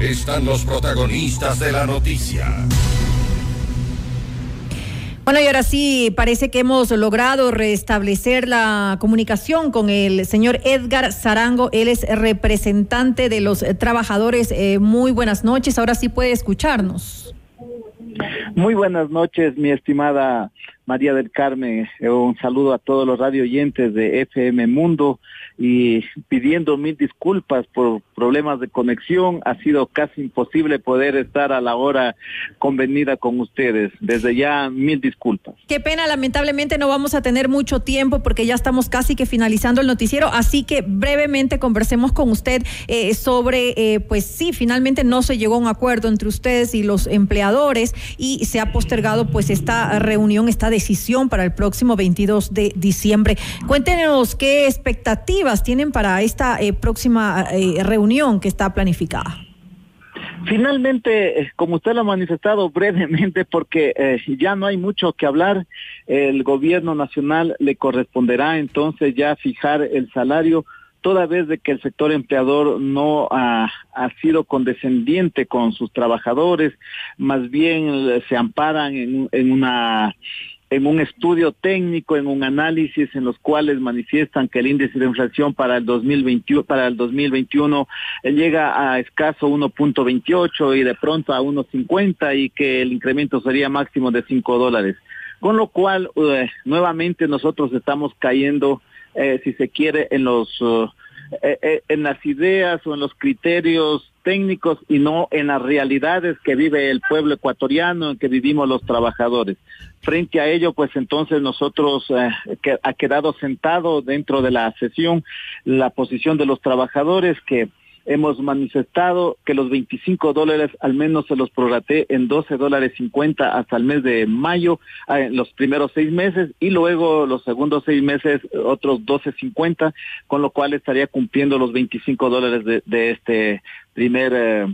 están los protagonistas de la noticia. Bueno, y ahora sí, parece que hemos logrado restablecer la comunicación con el señor Edgar Zarango. Él es representante de los trabajadores. Eh, muy buenas noches. Ahora sí puede escucharnos. Muy buenas noches, mi estimada María del Carmen. Eh, un saludo a todos los radio oyentes de FM Mundo y pidiendo mil disculpas por problemas de conexión. Ha sido casi imposible poder estar a la hora convenida con ustedes. Desde ya, mil disculpas. Qué pena, lamentablemente no vamos a tener mucho tiempo porque ya estamos casi que finalizando el noticiero, así que brevemente conversemos con usted eh, sobre, eh, pues sí, finalmente no se llegó a un acuerdo entre ustedes y los empleadores y se ha postergado pues esta reunión, esta decisión para el próximo 22 de diciembre. Cuéntenos qué expectativas tienen para esta eh, próxima eh, reunión que está planificada. Finalmente, eh, como usted lo ha manifestado brevemente, porque ya no hay mucho que hablar, el gobierno nacional le corresponderá entonces ya fijar el salario toda vez de que el sector empleador no ha, sido condescendiente con sus trabajadores, más bien se amparan en una en un estudio técnico, en un análisis en los cuales manifiestan que el índice de inflación para el 2021, para el 2021 eh, llega a escaso 1.28 y de pronto a 1.50 y que el incremento sería máximo de 5 dólares. Con lo cual, eh, nuevamente nosotros estamos cayendo, eh, si se quiere, en los... en las ideas o en los criterios técnicos y no en las realidades que vive el pueblo ecuatoriano, en que vivimos los trabajadores. Frente a ello, pues entonces nosotros eh, que ha quedado sentado dentro de la sesión la posición de los trabajadores que hemos manifestado que los 25 dólares al menos se los prorraté en 12 dólares 50 hasta el mes de mayo, en eh, los primeros seis meses y luego los segundos seis meses otros 12.50, con lo cual estaría cumpliendo los 25 dólares de, de este primer eh,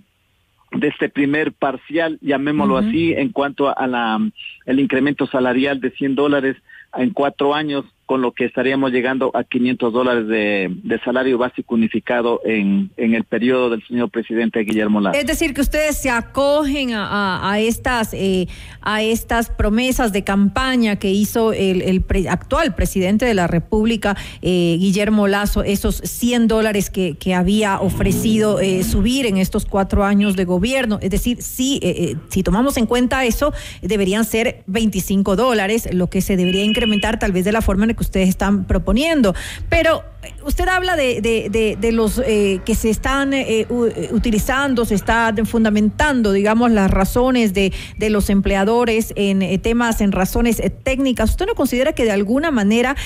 de este primer parcial, llamémoslo así, en cuanto a la el incremento salarial de 100 dólares en cuatro años con lo que estaríamos llegando a 500 dólares de, salario básico unificado en, en, el periodo del señor presidente Guillermo Lazo. Es decir, que ustedes se acogen a, estas, eh, a estas promesas de campaña que hizo el, actual presidente de la República, eh, Guillermo Lazo, esos 100 dólares que, que había ofrecido eh, subir en estos cuatro años de gobierno. Es decir, si, si tomamos en cuenta eso, deberían ser 25 dólares, lo que se debería incrementar tal vez de la forma en que ustedes están proponiendo. Pero eh, usted habla de, los eh, que se están eh, utilizando, se están fundamentando, digamos, las razones de, los empleadores en temas, en razones técnicas. ¿Usted no considera que de alguna manera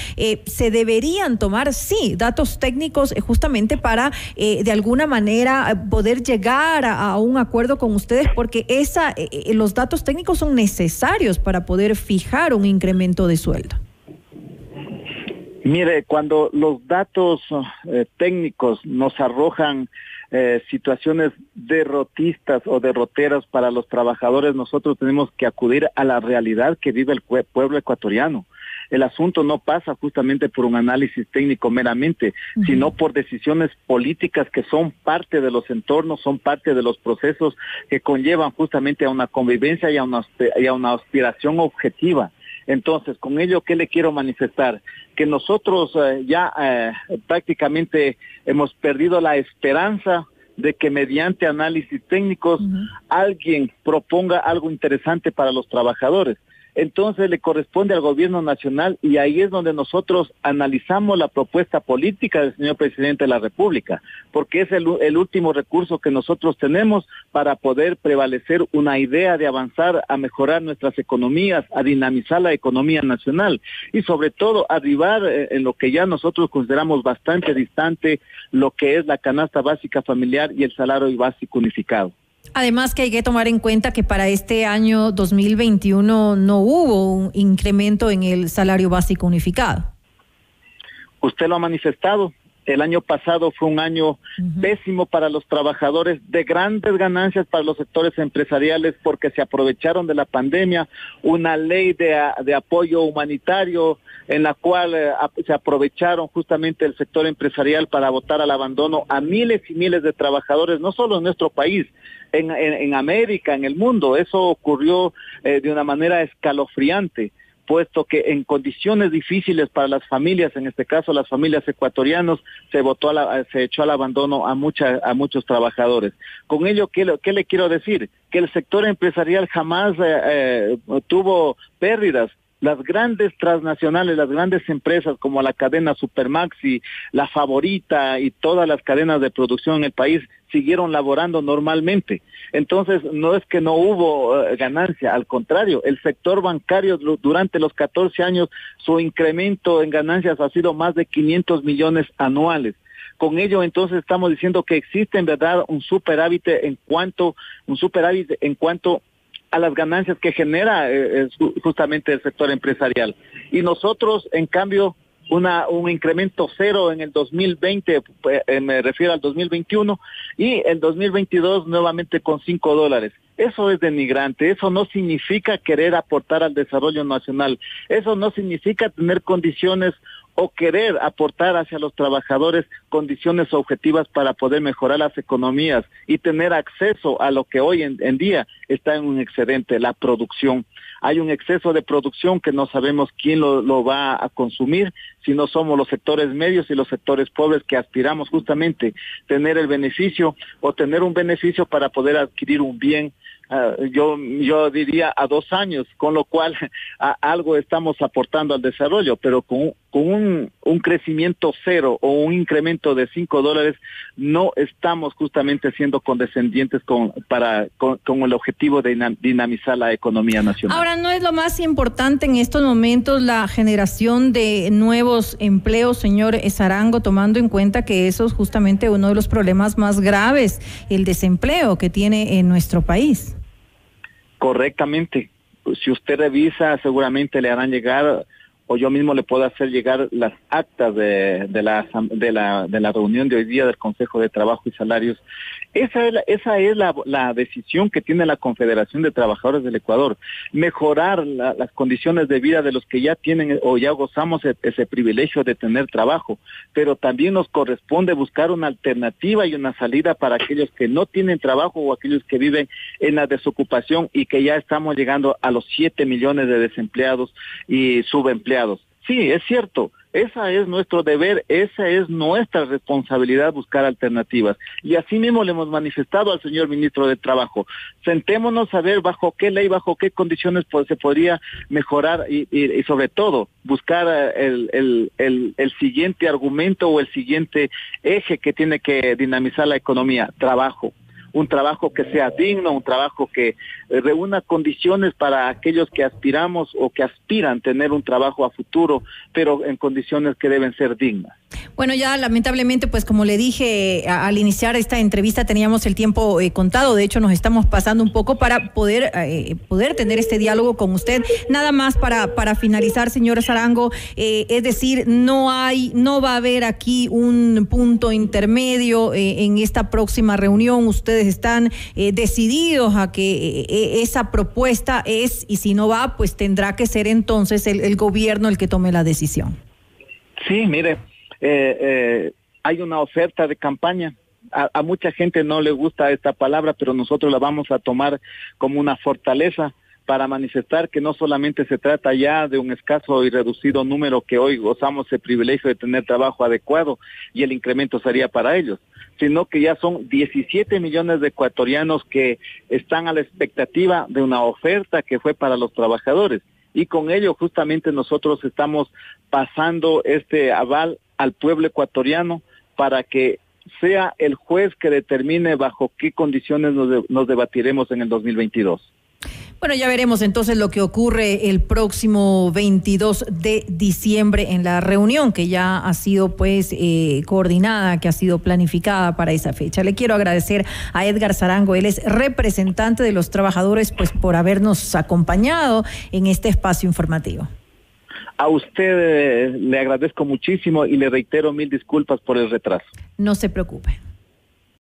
se deberían tomar, sí, datos técnicos justamente para de alguna manera poder llegar a, a, un acuerdo con ustedes? Porque esa, los datos técnicos son necesarios para poder fijar un incremento de sueldo. Mire, cuando los datos eh, técnicos nos arrojan eh, situaciones derrotistas o derroteras para los trabajadores, nosotros tenemos que acudir a la realidad que vive el pueblo ecuatoriano. El asunto no pasa justamente por un análisis técnico meramente, sino por decisiones políticas que son parte de los entornos, son parte de los procesos que conllevan justamente a una convivencia y a una, y a una aspiración objetiva. Entonces, con ello, ¿qué le quiero manifestar? Que nosotros eh, ya eh, prácticamente hemos perdido la esperanza de que mediante análisis técnicos alguien proponga algo interesante para los trabajadores entonces le corresponde al gobierno nacional y ahí es donde nosotros analizamos la propuesta política del señor presidente de la República, porque es el, último recurso que nosotros tenemos para poder prevalecer una idea de avanzar a mejorar nuestras economías, a dinamizar la economía nacional y sobre todo arribar eh, en lo que ya nosotros consideramos bastante distante, lo que es la canasta básica familiar y el salario básico unificado. Además que hay que tomar en cuenta que para este año 2021 no hubo un incremento en el salario básico unificado. Usted lo ha manifestado. El año pasado fue un año pésimo para los trabajadores, de grandes ganancias para los sectores empresariales porque se aprovecharon de la pandemia, una ley de, de apoyo humanitario en la cual eh, se aprovecharon justamente el sector empresarial para votar al abandono a miles y miles de trabajadores, no solo en nuestro país, en, en, América, en el mundo. Eso ocurrió eh, de una manera escalofriante puesto que en condiciones difíciles para las familias, en este caso las familias ecuatorianas, se votó se echó al abandono a mucha, a muchos trabajadores. Con ello, ¿qué, qué le quiero decir? Que el sector empresarial jamás eh, eh, tuvo pérdidas, las grandes transnacionales, las grandes empresas como la cadena Supermaxi, la Favorita y todas las cadenas de producción en el país siguieron laborando normalmente. Entonces, no es que no hubo eh, ganancia, al contrario, el sector bancario durante los 14 años, su incremento en ganancias ha sido más de 500 millones anuales. Con ello, entonces, estamos diciendo que existe en verdad un superávit en cuanto, un superávit en cuanto a las ganancias que genera eh, justamente el sector empresarial. Y nosotros, en cambio, una, un incremento cero en el 2020, pues, eh, me refiero al 2021, y el 2022 nuevamente con cinco dólares. Eso es denigrante, eso no significa querer aportar al desarrollo nacional, eso no significa tener condiciones o querer aportar hacia los trabajadores condiciones objetivas para poder mejorar las economías y tener acceso a lo que hoy en, día está en un excedente, la producción. Hay un exceso de producción que no sabemos quién lo, lo va a consumir, si no somos los sectores medios y los sectores pobres que aspiramos justamente tener el beneficio o tener un beneficio para poder adquirir un bien Ah, yo, yo diría a dos años, con lo cual algo estamos aportando al desarrollo, pero con, con un, un, crecimiento cero o un incremento de cinco dólares, no estamos justamente siendo condescendientes con, para, con, el objetivo de dinamizar la economía nacional. Ahora, ¿no es lo más importante en estos momentos la generación de nuevos empleos, señor Esarango, tomando en cuenta que eso es justamente uno de los problemas más graves, el desempleo que tiene en nuestro país? correctamente. Si usted revisa, seguramente le harán llegar o yo mismo le puedo hacer llegar las actas de, de, la, de, la, de la reunión de hoy día del Consejo de Trabajo y Salarios. Esa es, la, esa es la, la decisión que tiene la Confederación de Trabajadores del Ecuador, mejorar las condiciones de vida de los que ya tienen o ya gozamos e, ese privilegio de tener trabajo, pero también nos corresponde buscar una alternativa y una salida para aquellos que no tienen trabajo o aquellos que viven en la desocupación y que ya estamos llegando a los 7 millones de desempleados y subempleados. Sí, es cierto, esa es nuestro deber, esa es nuestra responsabilidad buscar alternativas. Y así mismo le hemos manifestado al señor ministro de Trabajo. Sentémonos a ver bajo qué ley, bajo qué condiciones se podría mejorar y, sobre todo buscar eh, el siguiente argumento o el siguiente eje que tiene que dinamizar la economía, trabajo un trabajo que sea digno, un trabajo que eh, reúna condiciones para aquellos que aspiramos o que aspiran tener un trabajo a futuro, pero en condiciones que deben ser dignas. Bueno, ya lamentablemente, pues como le dije al iniciar esta entrevista, teníamos el tiempo eh, contado. De hecho, nos estamos pasando un poco para poder, eh, poder tener este diálogo con usted. Nada más para, para finalizar, señor Zarango, eh, es decir, no hay, no va a haber aquí un punto intermedio en esta próxima reunión. Ustedes están decididos a que esa propuesta es, y si no va, pues tendrá que ser entonces el, el gobierno el que tome la decisión. Sí, mire eh, eh, hay una oferta de campaña. A, mucha gente no le gusta esta palabra, pero nosotros la vamos a tomar como una fortaleza para manifestar que no solamente se trata ya de un escaso y reducido número que hoy gozamos el privilegio de tener trabajo adecuado y el incremento sería para ellos, sino que ya son 17 millones de ecuatorianos que están a la expectativa de una oferta que fue para los trabajadores. Y con ello justamente nosotros estamos pasando este aval al pueblo ecuatoriano para que sea el juez que determine bajo qué condiciones nos, debatiremos en el 2022. Bueno, ya veremos entonces lo que ocurre el próximo 22 de diciembre en la reunión que ya ha sido pues eh, coordinada, que ha sido planificada para esa fecha. Le quiero agradecer a Edgar Zarango, él es representante de los trabajadores pues por habernos acompañado en este espacio informativo. A usted le agradezco muchísimo y le reitero mil disculpas por el retraso. No se preocupe.